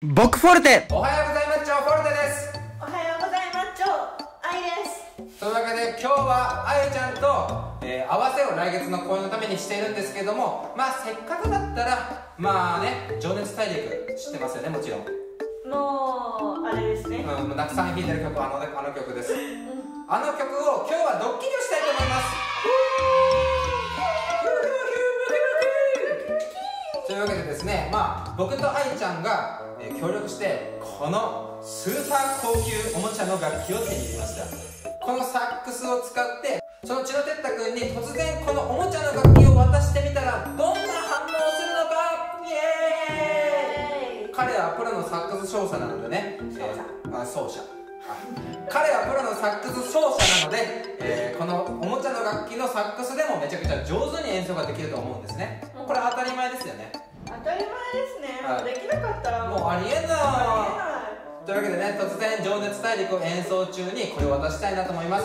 僕フォルテ。おはようございます。チョフォルテです。おはようございます。超愛です。というわけで今日はあゆちゃんと、えー合わせを来月の公演のためにしているんですけどもまあせっかくだったらまあね情熱大陸知ってますよねもちろん、もうあれですね。うん、たくさん弾いてる曲はあのあの曲です。あの曲を今日はドッキリ僕とあいちゃんが、えー協力してこのスーパー高級おもちゃの楽器を手に入れました。このサックスを使ってその千野哲太君に突然このおもちゃの楽器を渡してみたらどんな反応をするのか？イエーイ！彼はプロのサックス奏者なのでね、えーあ奏者。あ彼はプロのサックス奏者なので、えーこのおもちゃの楽器のサックスでもめちゃくちゃ上手に演奏ができると思うんですね。これ当たり前ですよねですね。はいできなかったらもうありえないあというわけでね突然情熱大陸を演奏中にこれを渡したいなと思います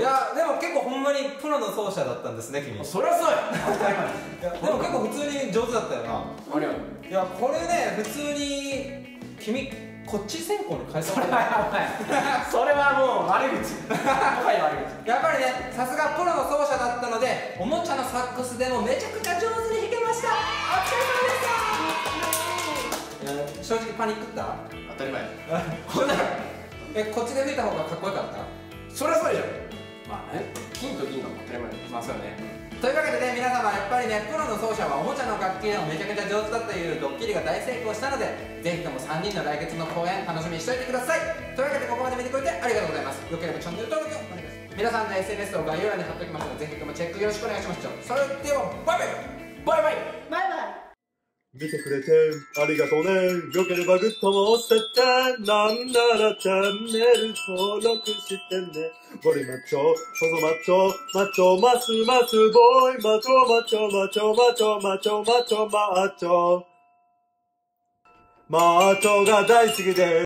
いいや でも結構ほんまにプロの奏者だったんですね君。いそりゃそうや。やでも結構普通に上手だったよな。あれやいやこれね普通に君こっち先行に変えたそれはやばいそれはもう悪口。はい悪口。やっぱりねさすがプロの奏者だったのでおもちゃのサックスでもめちゃくちゃ上手に弾けました。お疲れ様でした。正直パニックった？当たり前。ほんならえこっちで吹いた方がかっこよかった？そりゃそうでしょまあね。金と銀の当たり前。まあそうね。というわけでね皆様やっぱりねプロの奏者はおもちゃの楽器でもめちゃくちゃ上手だというドッキリが大成功したのでぜひとも3人の来月の公演楽しみにしておいてください。というわけでここまで見てくれてありがとうございます。よければチャンネル登録お願いします。皆さんの SNS を概要欄に貼っておきますのでぜひともチェックよろしくお願いします。それではバイバイ。バイバイ。バイバイ。見てくれてありがとうね。よければグッドも押してって。なんならチャンネル登録してね。ゴリマッチョ、細マッチョ、マッチョ、マスマスボーイ、マッチョ。マッチョ、マッチョ。マッチョ、マチョ。マチョ、マッチョ。マッチョ。が大好きです。